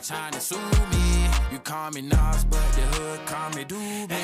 trying to sue me. You call me Nas, but the hood call me Doobie.